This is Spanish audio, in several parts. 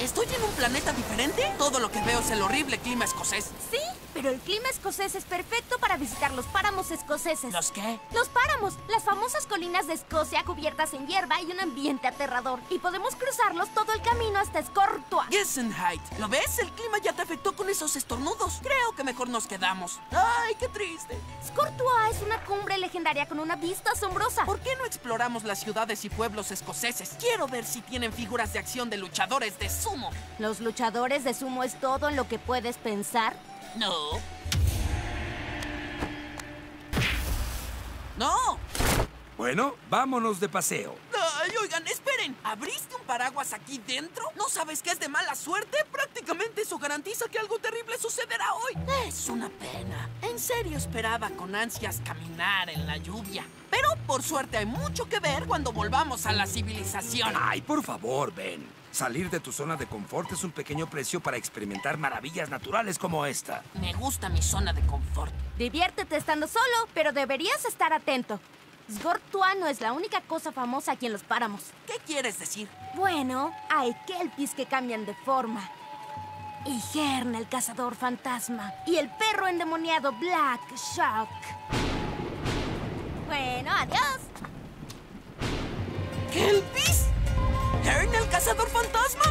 ¿Estoy en un planeta diferente? Todo lo que veo es el horrible clima escocés. Sí, pero el clima escocés es perfecto para visitar los páramos escoceses. ¿Los qué? Los páramos, las famosas colinas de Escocia cubiertas en hierba y un ambiente aterrador. Y podemos cruzarlos todo el camino hasta Scortua. Gessenheit. ¿Lo ves? El clima ya te afectó con esos estornudos. Creo que mejor nos quedamos. ¡Ay, qué triste! Scortua es una cumbre legendaria con una vista asombrosa. ¿Por qué no exploramos las ciudades y pueblos escoceses? Quiero ver si tienen figuras de acción de luchadores de sumo. ¿Los luchadores de sumo es todo en lo que puedes pensar? No. ¡No! Bueno, vámonos de paseo. Ay, oigan, esperen. ¿Abriste un paraguas aquí dentro? ¿No sabes que es de mala suerte? Prácticamente eso garantiza que algo terrible sucederá hoy. Es una pena. En serio esperaba con ansias caminar en la lluvia. Pero por suerte hay mucho que ver cuando volvamos a la civilización. Ay, por favor, Ben. Salir de tu zona de confort es un pequeño precio para experimentar maravillas naturales como esta. Me gusta mi zona de confort. Diviértete estando solo, pero deberías estar atento. Sgortua no es la única cosa famosa aquí en los páramos. ¿Qué quieres decir? Bueno, hay kelpis que cambian de forma. Y Gern, el cazador fantasma. Y el perro endemoniado Black Shock. Bueno, adiós. ¿Kelpis? ¿Hern el cazador fantasma?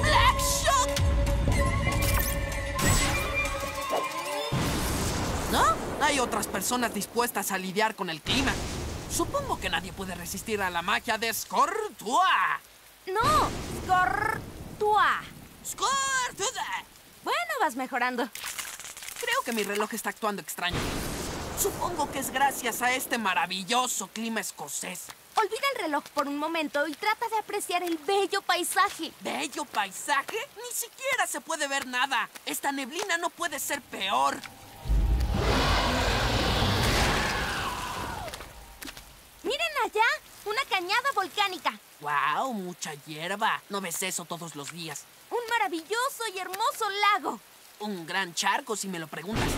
¡Black Shock! ¿No? Hay otras personas dispuestas a lidiar con el clima. Supongo que nadie puede resistir a la magia de Scortua. No, Scortua. ¡Scortua! Bueno, vas mejorando. Creo que mi reloj está actuando extraño. Supongo que es gracias a este maravilloso clima escocés. Olvida el reloj por un momento y trata de apreciar el bello paisaje. ¿Bello paisaje? Ni siquiera se puede ver nada. Esta neblina no puede ser peor. ¡Miren allá! ¡Una cañada volcánica! ¡Wow! Mucha hierba. No ves eso todos los días. ¡Un maravilloso y hermoso lago! Un gran charco, si me lo preguntas.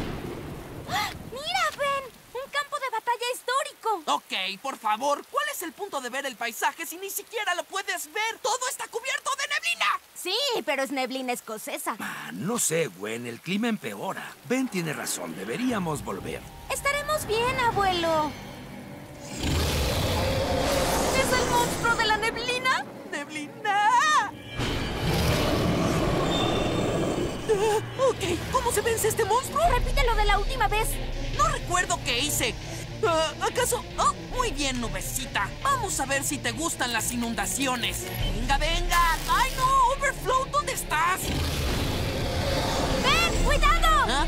¡Ah! ¡Mira, Ben! ¡Un campo de batalla histórico! Ok, por favor, ¿cuál es el punto de ver el paisaje si ni siquiera lo puedes ver? ¡Todo está cubierto de neblina! Sí, pero es neblina escocesa. Ah, no sé, Gwen, el clima empeora. Ben tiene razón, deberíamos volver. Estaremos bien, abuelo. ¿Es el monstruo de la neblina? ¡Neblina! Ah, ok, ¿cómo se vence este monstruo? Repite lo de la última vez. No recuerdo qué hice. Ah, ¿Acaso? Oh, muy bien, nubecita. Vamos a ver si te gustan las inundaciones. Venga, venga. ¡Ay, no! Overflow, ¿dónde estás? ¡Ben, cuidado! ¿Ah?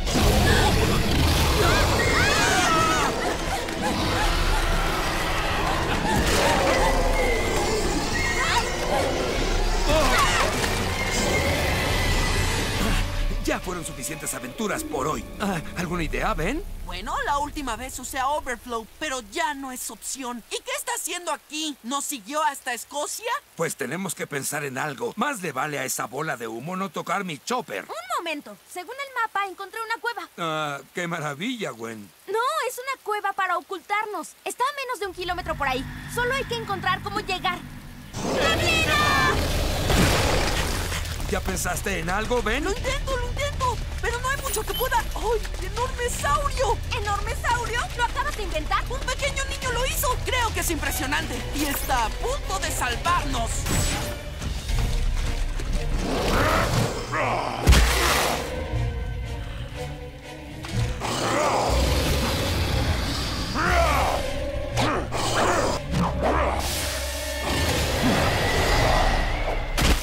Ya fueron suficientes aventuras por hoy. Ah, ¿Alguna idea, Ben? Bueno, la última vez usé a Overflow, pero ya no es opción. ¿Y qué está haciendo aquí? ¿No siguió hasta Escocia? Pues tenemos que pensar en algo. Más le vale a esa bola de humo no tocar mi chopper. Un momento. Según el mapa, encontré una cueva. Ah, qué maravilla, Gwen. No, es una cueva para ocultarnos. Está a menos de un kilómetro por ahí. Solo hay que encontrar cómo llegar. ¡Neblina! ¿Ya pensaste en algo, Ben? Lo intento, pueda. ¡Ay, enorme saurio! ¿Enorme saurio? ¿Lo acabas de inventar? Un pequeño niño lo hizo. Creo que es impresionante y está a punto de salvarnos.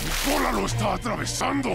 ¡Mi cola lo está atravesando!